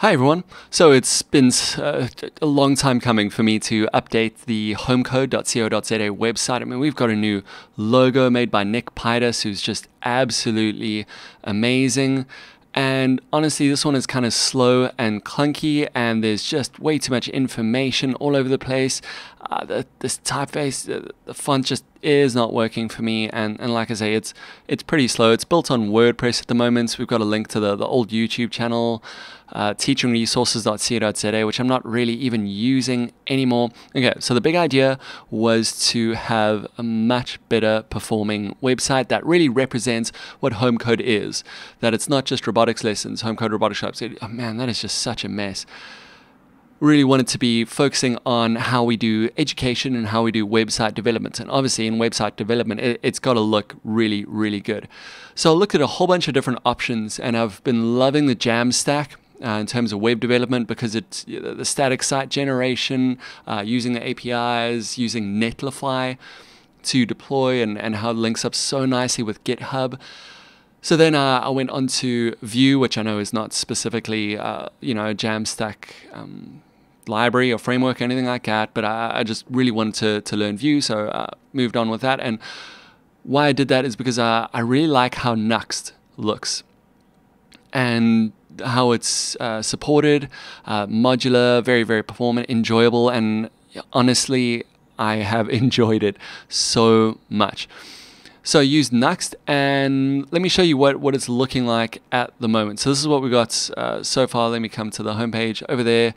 Hi everyone. So it's been uh, a long time coming for me to update the homecode.co.za website. I mean, we've got a new logo made by Nick Pitus, who's just absolutely amazing. And honestly, this one is kind of slow and clunky, and there's just way too much information all over the place. Uh, the, this typeface, the, the font just is not working for me. And, and like I say, it's it's pretty slow. It's built on WordPress at the moment. So we've got a link to the, the old YouTube channel, uh, teachingresources.co.za, which I'm not really even using anymore. Okay, so the big idea was to have a much better performing website that really represents what Homecode is. That it's not just robotics lessons, Homecode Robotics Shops. Oh man, that is just such a mess really wanted to be focusing on how we do education and how we do website development. And obviously, in website development, it, has got to look really, really good. So I looked at a whole bunch of different options, and I've been loving the Jamstack. Uh, in terms of web development, because it's the static site generation, uh, using the APIs, using Netlify to deploy, and, and how it links up so nicely with GitHub. So then uh, I went on to Vue, which I know is not specifically, uh, you know, Jamstack um, library or framework or anything like that, but I, I just really wanted to, to learn Vue, so I moved on with that. And why I did that is because I, I really like how Nuxt looks and how it's uh, supported, uh, modular, very, very performant, enjoyable, and honestly, I have enjoyed it so much. So I used Nuxt, and let me show you what, what it's looking like at the moment. So this is what we got uh, so far. Let me come to the homepage over there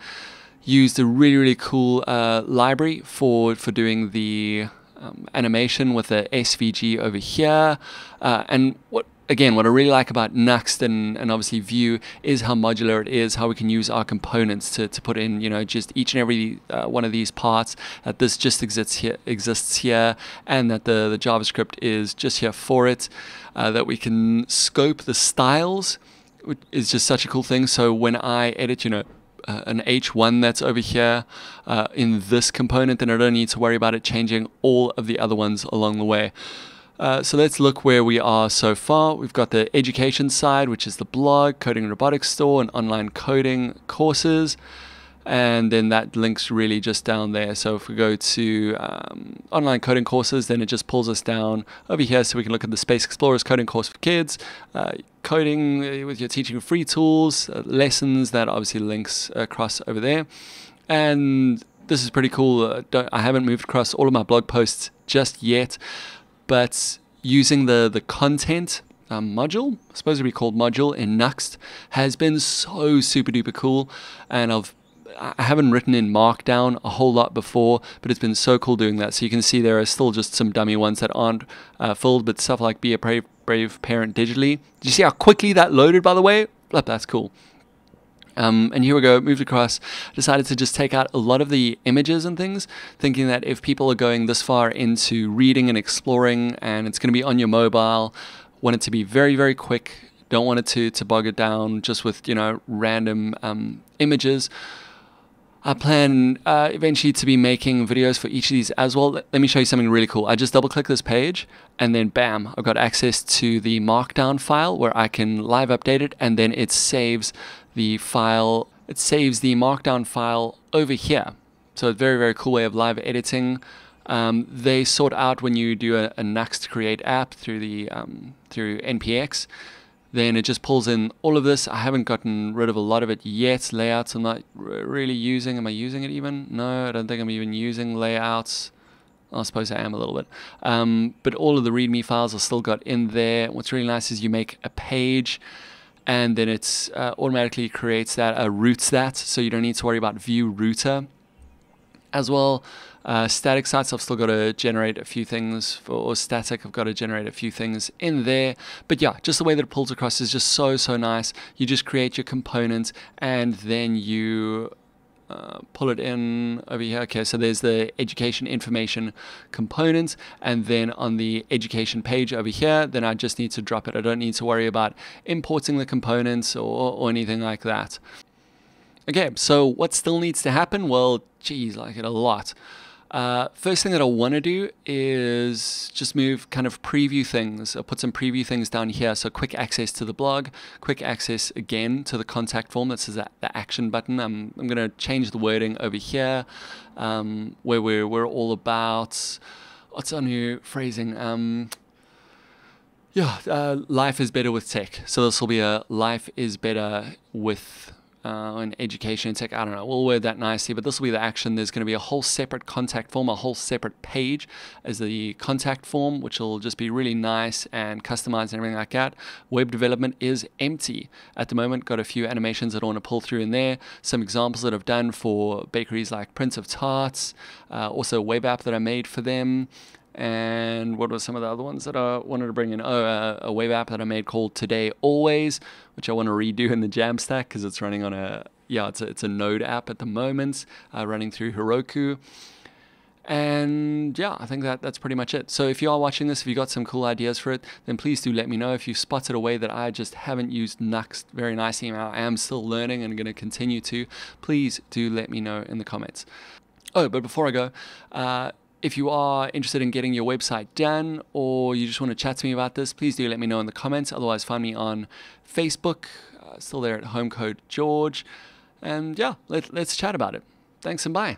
used a really really cool uh, library for for doing the um, animation with the SVG over here. Uh, and what again, what I really like about Nuxt and, and obviously Vue is how modular it is, how we can use our components to, to put in, you know, just each and every uh, one of these parts, that this just exists here, exists here and that the, the JavaScript is just here for it, uh, that we can scope the styles, which is just such a cool thing. So when I edit, you know, uh, an H1 that's over here uh, in this component, then I don't need to worry about it changing all of the other ones along the way. Uh, so let's look where we are so far. We've got the education side, which is the blog, coding robotics store, and online coding courses and then that links really just down there. So if we go to um, online coding courses, then it just pulls us down over here so we can look at the Space Explorers coding course for kids, uh, coding uh, with your teaching free tools, uh, lessons that obviously links across over there. And this is pretty cool. Uh, I haven't moved across all of my blog posts just yet, but using the, the content um, module, supposed to be called module in Nuxt, has been so super duper cool. And I've I haven't written in Markdown a whole lot before, but it's been so cool doing that. So you can see there are still just some dummy ones that aren't uh, filled, but stuff like Be a Brave, brave Parent digitally. Did you see how quickly that loaded, by the way? That's cool. Um, and here we go, moved across, decided to just take out a lot of the images and things, thinking that if people are going this far into reading and exploring and it's going to be on your mobile, want it to be very, very quick, don't want it to, to bog it down just with, you know, random um, images. I plan uh, eventually to be making videos for each of these as well. Let me show you something really cool. I just double click this page and then bam, I've got access to the markdown file where I can live update it and then it saves the file, it saves the markdown file over here. So a very, very cool way of live editing. Um, they sort out when you do a, a Nuxt create app through the um, through NPX then it just pulls in all of this. I haven't gotten rid of a lot of it yet. Layouts I'm not really using. Am I using it even? No, I don't think I'm even using layouts. I suppose I am a little bit. Um, but all of the README files are still got in there. What's really nice is you make a page and then it uh, automatically creates that, uh, routes that, so you don't need to worry about Vue Router as well. Uh, static sites, I've still got to generate a few things for, or static, I've got to generate a few things in there. But yeah, just the way that it pulls across is just so, so nice. You just create your components and then you uh, pull it in over here. Okay, so there's the education information component, and then on the education page over here, then I just need to drop it. I don't need to worry about importing the components or, or anything like that. Okay, so what still needs to happen? Well, geez, like it a lot. Uh, first thing that I want to do is just move kind of preview things. I'll put some preview things down here. So quick access to the blog, quick access again to the contact form. This is the action button. I'm, I'm going to change the wording over here um, where we're, we're all about, what's our new phrasing? Um, yeah, uh, life is better with tech. So this will be a life is better with uh, in education tech. I don't know. We'll word that nicely, but this will be the action. There's going to be a whole separate contact form, a whole separate page as the contact form, which will just be really nice and customized and everything like that. Web development is empty at the moment. Got a few animations that I want to pull through in there. Some examples that I've done for bakeries like Prince of Tarts. Uh, also, a web app that I made for them. And what were some of the other ones that I wanted to bring in? Oh, uh, a web app that I made called Today Always, which I want to redo in the Jamstack because it's running on a yeah, it's a, it's a Node app at the moment, uh, running through Heroku. And yeah, I think that that's pretty much it. So if you are watching this, if you got some cool ideas for it, then please do let me know. If you spotted a way that I just haven't used Nuxt very nicely, I am still learning and going to continue to, please do let me know in the comments. Oh, but before I go, uh, if you are interested in getting your website done or you just want to chat to me about this, please do let me know in the comments. Otherwise, find me on Facebook, uh, still there at Homecode George. And yeah, let, let's chat about it. Thanks and bye.